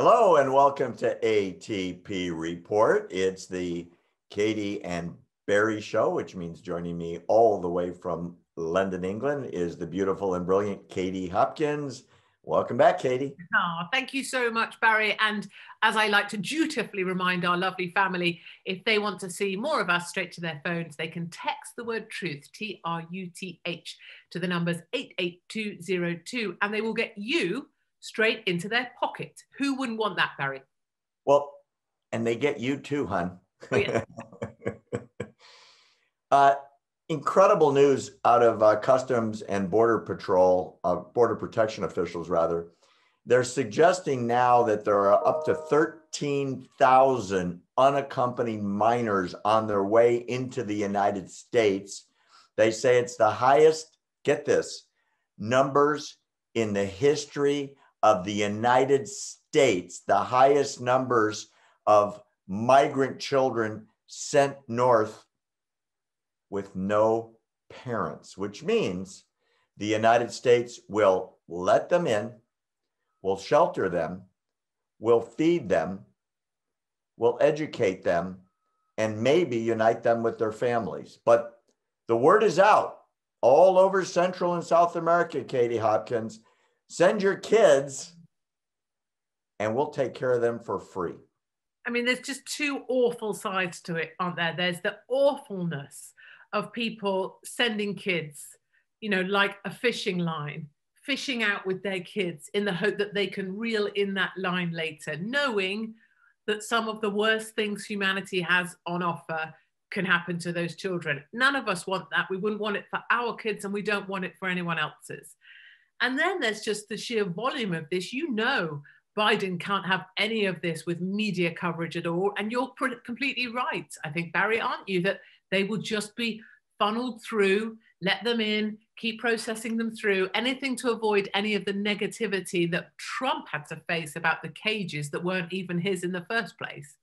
Hello and welcome to ATP Report. It's the Katie and Barry show, which means joining me all the way from London, England, is the beautiful and brilliant Katie Hopkins. Welcome back, Katie. Oh, thank you so much, Barry. And as I like to dutifully remind our lovely family, if they want to see more of us straight to their phones, they can text the word truth, T R U T H, to the numbers 88202, and they will get you straight into their pocket. Who wouldn't want that, Barry? Well, and they get you too, hon. Oh, yeah. uh, incredible news out of uh, Customs and Border Patrol, uh, Border Protection officials, rather. They're suggesting now that there are up to 13,000 unaccompanied minors on their way into the United States. They say it's the highest, get this, numbers in the history of the United States, the highest numbers of migrant children sent north with no parents, which means the United States will let them in, will shelter them, will feed them, will educate them, and maybe unite them with their families. But the word is out all over Central and South America, Katie Hopkins. Send your kids and we'll take care of them for free. I mean, there's just two awful sides to it, aren't there? There's the awfulness of people sending kids, you know, like a fishing line, fishing out with their kids in the hope that they can reel in that line later, knowing that some of the worst things humanity has on offer can happen to those children. None of us want that. We wouldn't want it for our kids and we don't want it for anyone else's. And then there's just the sheer volume of this. You know, Biden can't have any of this with media coverage at all. And you're completely right, I think, Barry, aren't you? That they will just be funneled through, let them in, keep processing them through, anything to avoid any of the negativity that Trump had to face about the cages that weren't even his in the first place.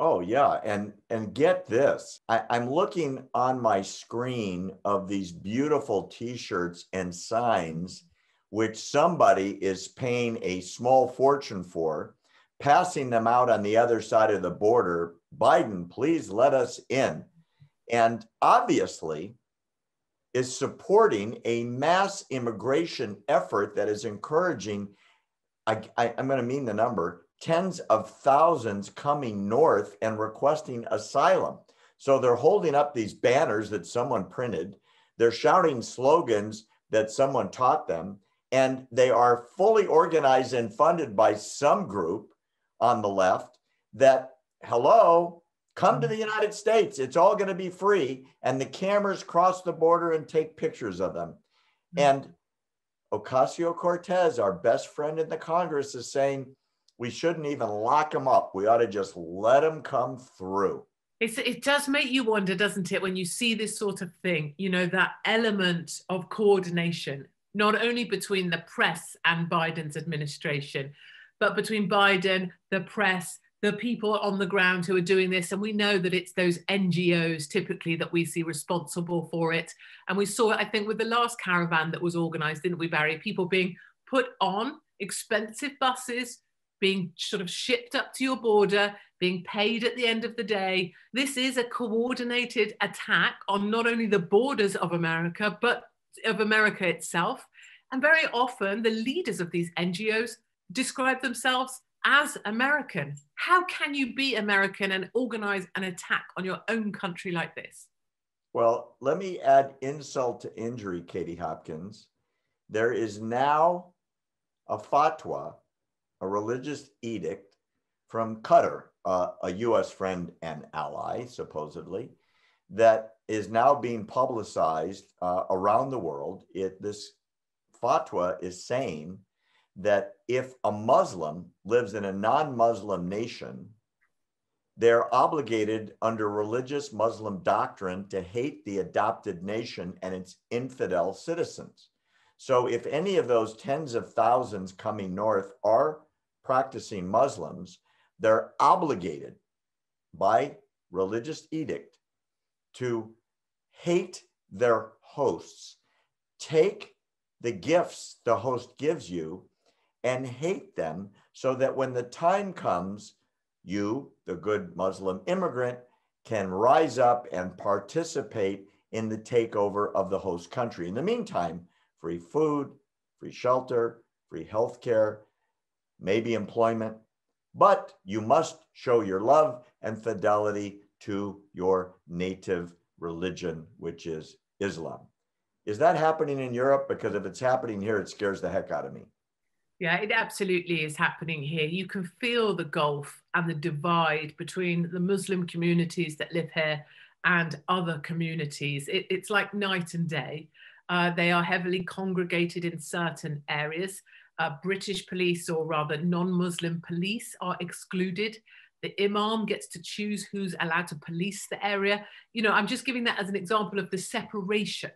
Oh yeah, and and get this. I, I'm looking on my screen of these beautiful T-shirts and signs which somebody is paying a small fortune for, passing them out on the other side of the border. Biden, please let us in. And obviously, is supporting a mass immigration effort that is encouraging, I, I'm going to mean the number, tens of thousands coming north and requesting asylum. So they're holding up these banners that someone printed. They're shouting slogans that someone taught them and they are fully organized and funded by some group on the left that hello come to the united states. It's all going to be free and the cameras cross the border and take pictures of them. Mm-hmm. and ocasio-cortez our best friend in the congress is saying we shouldn't even lock them up. We ought to just let them come through. It's, it does make you wonder, doesn't it, when you see this sort of thing, you know, that element of coordination not only between the press and Biden's administration, but between Biden, the press, the people on the ground who are doing this. And we know that it's those NGOs typically that we see responsible for it. And we saw it, I think, with the last caravan that was organized, didn't we, Barry? People being put on expensive buses, being sort of shipped up to your border, being paid at the end of the day. This is a coordinated attack on not only the borders of America, but of America itself. And very often, the leaders of these NGOs describe themselves as American. How can you be American and organize an attack on your own country like this? Well, let me add insult to injury, Katie Hopkins. There is now a fatwa, a religious edict from Qatar, uh, a US friend and ally, supposedly, that is now being publicized uh, around the world. It, this fatwa is saying that if a Muslim lives in a non Muslim nation, they're obligated under religious Muslim doctrine to hate the adopted nation and its infidel citizens. So, if any of those tens of thousands coming north are practicing Muslims, they're obligated by religious edict to hate their hosts, take the gifts the host gives you, and hate them so that when the time comes, you, the good Muslim immigrant, can rise up and participate in the takeover of the host country. In the meantime, free food, free shelter, free health care, maybe employment, but you must show your love and fidelity to your native religion, which is Islam. Is that happening in Europe? Because if it's happening here, it scares the heck out of me. Yeah, it absolutely is happening here. You can feel the gulf and the divide between the Muslim communities that live here and other communities. It, it's like night and day. Uh, they are heavily congregated in certain areas. Uh, British police, or rather non Muslim police, are excluded. The imam gets to choose who's allowed to police the area. You know, I'm just giving that as an example of the separation.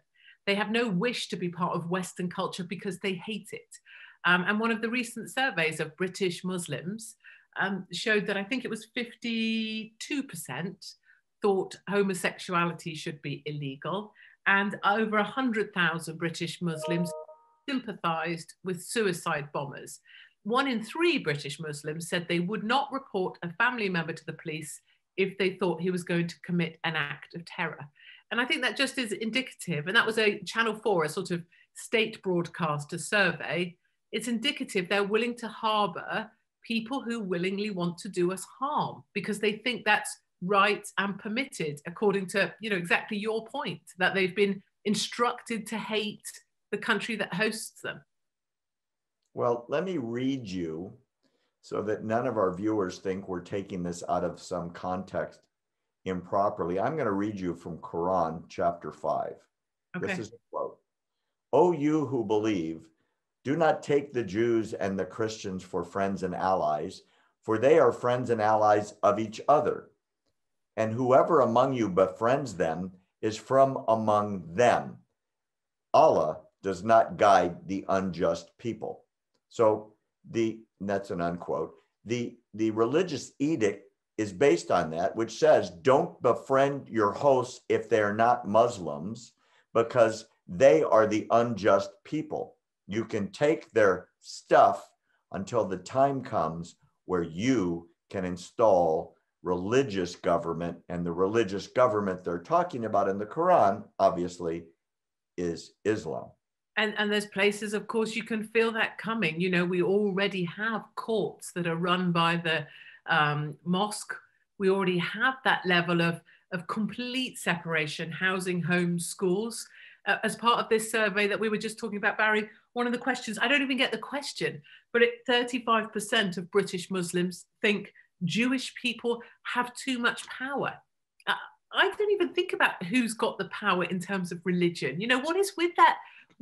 They have no wish to be part of Western culture because they hate it. Um, and one of the recent surveys of British Muslims um, showed that I think it was 52% thought homosexuality should be illegal, and over 100,000 British Muslims sympathised with suicide bombers. One in three British Muslims said they would not report a family member to the police if they thought he was going to commit an act of terror. And I think that just is indicative, and that was a Channel 4, a sort of state broadcaster survey it's indicative they're willing to harbor people who willingly want to do us harm because they think that's right and permitted according to you know exactly your point that they've been instructed to hate the country that hosts them well let me read you so that none of our viewers think we're taking this out of some context improperly i'm going to read you from quran chapter 5 okay. this is a quote o you who believe do not take the Jews and the Christians for friends and allies, for they are friends and allies of each other. And whoever among you befriends them is from among them. Allah does not guide the unjust people. So the that's an unquote. The the religious edict is based on that, which says don't befriend your hosts if they're not Muslims, because they are the unjust people. You can take their stuff until the time comes where you can install religious government. And the religious government they're talking about in the Quran, obviously, is Islam. And, and there's places, of course, you can feel that coming. You know, we already have courts that are run by the um, mosque. We already have that level of, of complete separation, housing, homes, schools. Uh, as part of this survey that we were just talking about, Barry, one of the questions, I don't even get the question, but it, 35% of British Muslims think Jewish people have too much power. Uh, I don't even think about who's got the power in terms of religion. You know, what is with that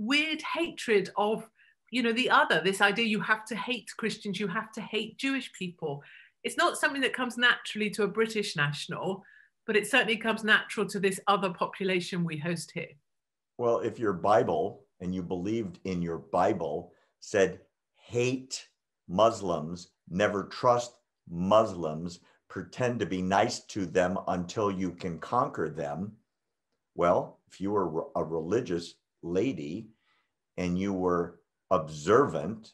weird hatred of, you know, the other, this idea you have to hate Christians, you have to hate Jewish people. It's not something that comes naturally to a British national, but it certainly comes natural to this other population we host here. Well, if your Bible and you believed in your Bible said, hate Muslims, never trust Muslims, pretend to be nice to them until you can conquer them. Well, if you were a religious lady and you were observant,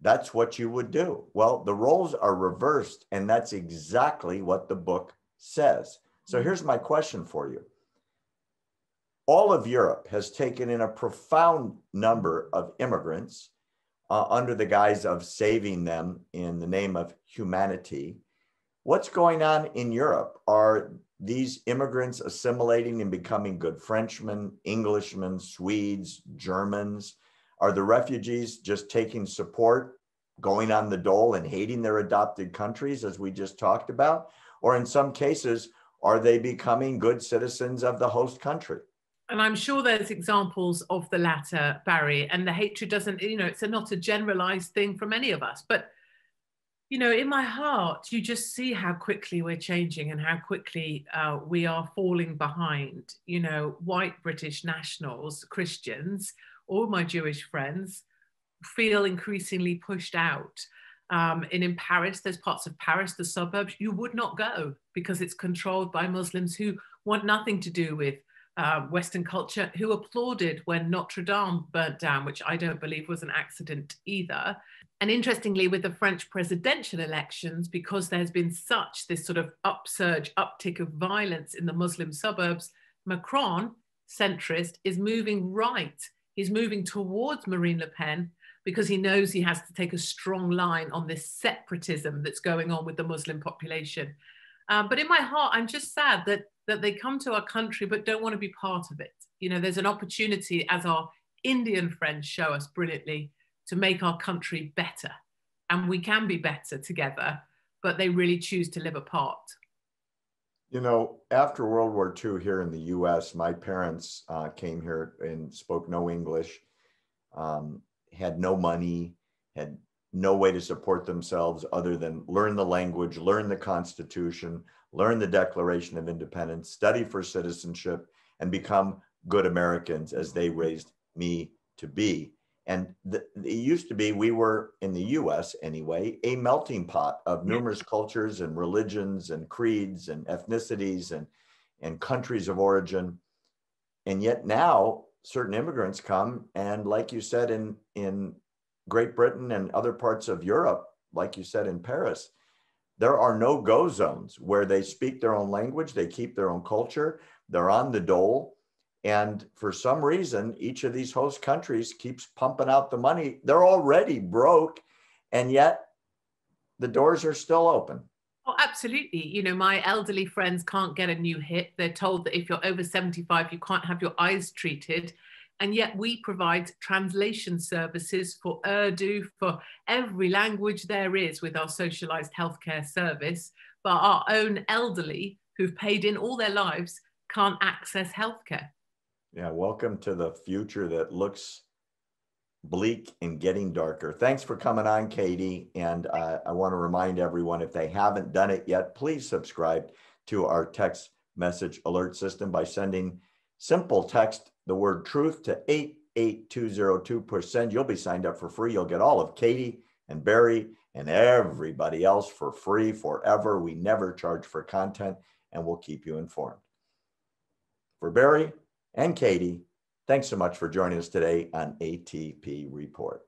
that's what you would do. Well, the roles are reversed, and that's exactly what the book says. So mm-hmm. here's my question for you all of Europe has taken in a profound number of immigrants uh, under the guise of saving them in the name of humanity. What's going on in Europe? Are these immigrants assimilating and becoming good Frenchmen, Englishmen, Swedes, Germans? Are the refugees just taking support, going on the dole, and hating their adopted countries, as we just talked about? Or in some cases, are they becoming good citizens of the host country? and I'm sure there's examples of the latter, Barry, and the hatred doesn't, you know, it's a, not a generalized thing from any of us. But, you know, in my heart, you just see how quickly we're changing and how quickly uh, we are falling behind. You know, white British nationals, Christians, all my Jewish friends feel increasingly pushed out. Um, and in Paris, there's parts of Paris, the suburbs, you would not go because it's controlled by Muslims who want nothing to do with uh, Western culture who applauded when Notre Dame burnt down, which I don't believe was an accident either. And interestingly, with the French presidential elections, because there's been such this sort of upsurge, uptick of violence in the Muslim suburbs, Macron, centrist, is moving right. He's moving towards Marine Le Pen because he knows he has to take a strong line on this separatism that's going on with the Muslim population. Um, but in my heart, I'm just sad that that they come to our country but don't want to be part of it. You know, there's an opportunity, as our Indian friends show us brilliantly, to make our country better. And we can be better together, but they really choose to live apart. You know, after World War II here in the US, my parents uh, came here and spoke no English, um, had no money, had no way to support themselves other than learn the language, learn the Constitution, learn the Declaration of Independence, study for citizenship, and become good Americans as they raised me to be. And the, it used to be, we were in the US anyway, a melting pot of numerous cultures and religions and creeds and ethnicities and, and countries of origin. And yet now certain immigrants come and like you said in, in Great Britain and other parts of Europe, like you said in Paris, there are no go zones where they speak their own language, they keep their own culture, they're on the dole and for some reason, each of these host countries keeps pumping out the money. They're already broke, and yet the doors are still open. Oh, absolutely. You know, my elderly friends can't get a new hip. They're told that if you're over 75, you can't have your eyes treated. And yet we provide translation services for Urdu, for every language there is with our socialized healthcare service. But our own elderly who've paid in all their lives can't access healthcare. Yeah, welcome to the future that looks bleak and getting darker. Thanks for coming on, Katie. And uh, I want to remind everyone if they haven't done it yet, please subscribe to our text message alert system by sending simple text the word truth to 88202 percent. You'll be signed up for free. You'll get all of Katie and Barry and everybody else for free forever. We never charge for content and we'll keep you informed. For Barry, and Katie. Thanks so much for joining us today on ATP Report.